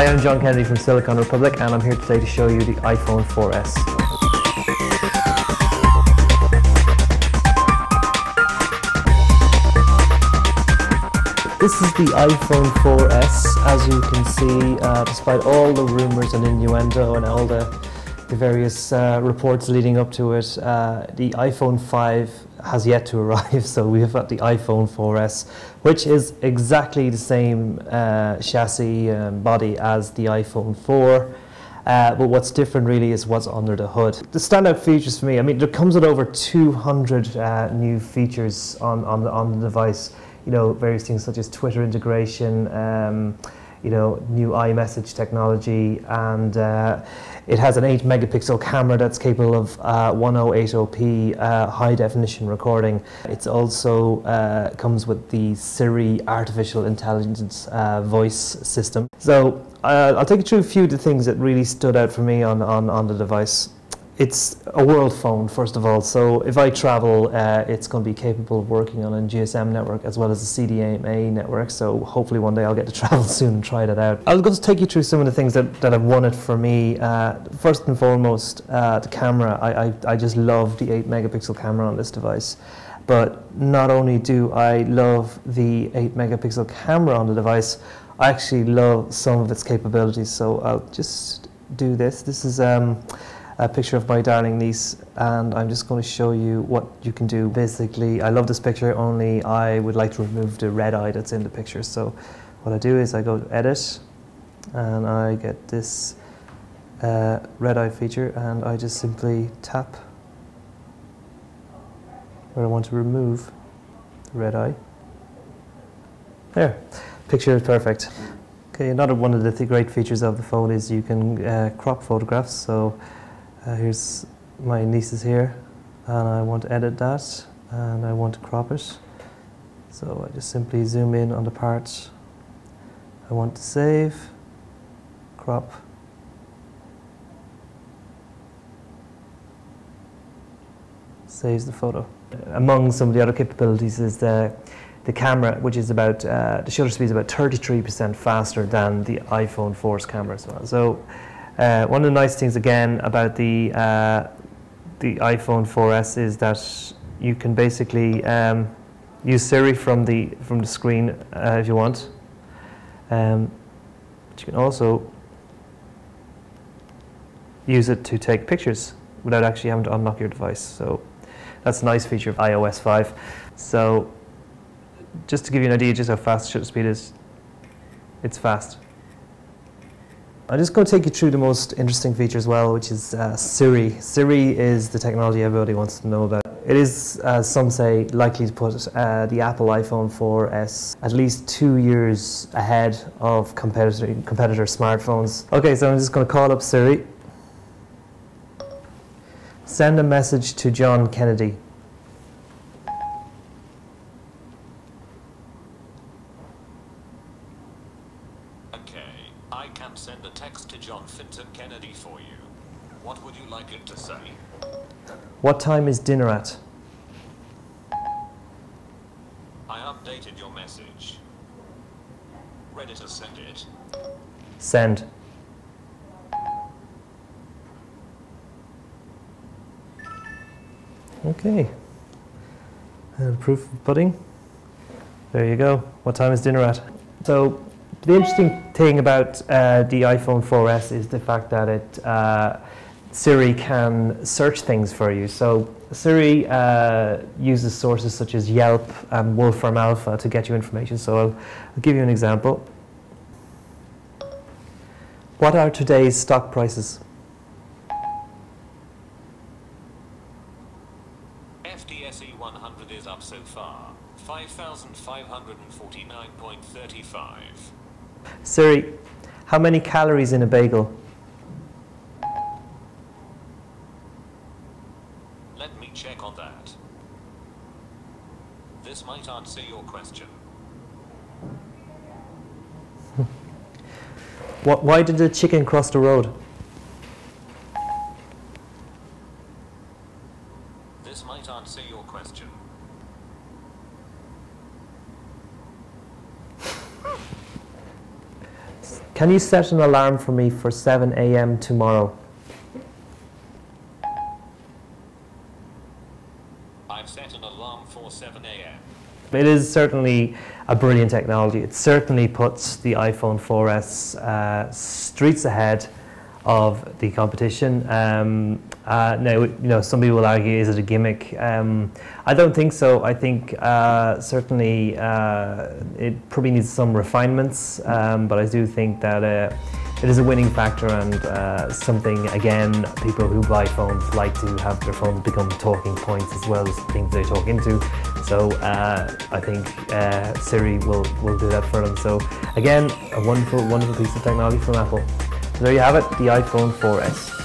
Hi, I'm John Kennedy from Silicon Republic and I'm here today to show you the iPhone 4S. This is the iPhone 4S. As you can see, uh, despite all the rumours and innuendo and all the, the various uh, reports leading up to it, uh, the iPhone 5 has yet to arrive. So we have got the iPhone 4S, which is exactly the same uh, chassis and body as the iPhone 4. Uh, but what's different really is what's under the hood. The standout features for me, I mean, there comes with over 200 uh, new features on, on, the, on the device you know, various things such as Twitter integration, um, you know, new iMessage technology, and uh, it has an 8 megapixel camera that's capable of uh, 1080p uh, high definition recording. It also uh, comes with the Siri artificial intelligence uh, voice system. So uh, I'll take you through a few of the things that really stood out for me on, on, on the device it's a world phone, first of all. So if I travel, uh, it's going to be capable of working on a GSM network as well as a CDMA network. So hopefully one day I'll get to travel soon and try that out. I'll just take you through some of the things that, that have won it for me. Uh, first and foremost, uh, the camera. I, I, I just love the 8 megapixel camera on this device. But not only do I love the 8 megapixel camera on the device, I actually love some of its capabilities. So I'll just do this. This is um, a picture of my darling niece and I'm just going to show you what you can do. Basically, I love this picture, only I would like to remove the red eye that's in the picture. So what I do is I go to edit and I get this uh, red eye feature and I just simply tap where I want to remove the red eye. There, picture is perfect. Okay, another one of the th great features of the phone is you can uh, crop photographs. So uh, here's my nieces here and I want to edit that and I want to crop it. So I just simply zoom in on the part I want to save, crop, saves the photo. Among some of the other capabilities is the the camera, which is about uh, the shutter speed is about 33% faster than the iPhone 4's camera as well. So uh, one of the nice things again about the uh, the iPhone 4S is that you can basically um, use Siri from the from the screen uh, if you want. Um, but you can also use it to take pictures without actually having to unlock your device. So that's a nice feature of iOS 5. So just to give you an idea just how fast shutter speed is, it's fast. I'm just going to take you through the most interesting feature as well, which is uh, Siri. Siri is the technology everybody wants to know about. It is, as some say, likely to put uh, the Apple iPhone 4S at least two years ahead of competitor, competitor smartphones. Okay, so I'm just going to call up Siri. Send a message to John Kennedy. I can send a text to John Finton Kennedy for you. What would you like it to say? What time is dinner at? I updated your message. Ready to send it? Send. Okay. And proof of pudding. There you go. What time is dinner at? So the interesting thing about uh, the iPhone 4S is the fact that it uh, Siri can search things for you. So Siri uh, uses sources such as Yelp and Wolfram Alpha to get you information. So I'll, I'll give you an example. What are today's stock prices? FTSE 100 is up so far, 5,549.35. Siri, how many calories in a bagel? Let me check on that. This might answer your question. What, why did the chicken cross the road? This might answer your question. Can you set an alarm for me for 7 a.m. tomorrow? I've set an alarm for 7 a.m. It is certainly a brilliant technology. It certainly puts the iPhone 4S uh, streets ahead of the competition. Um, uh, now, you know, some people will argue, is it a gimmick? Um, I don't think so. I think uh, certainly uh, it probably needs some refinements, um, but I do think that uh, it is a winning factor and uh, something, again, people who buy phones like to have their phones become talking points as well as things they talk into. So uh, I think Siri will, will do that for them. So again, a wonderful, wonderful piece of technology from Apple. So there you have it, the iPhone 4S.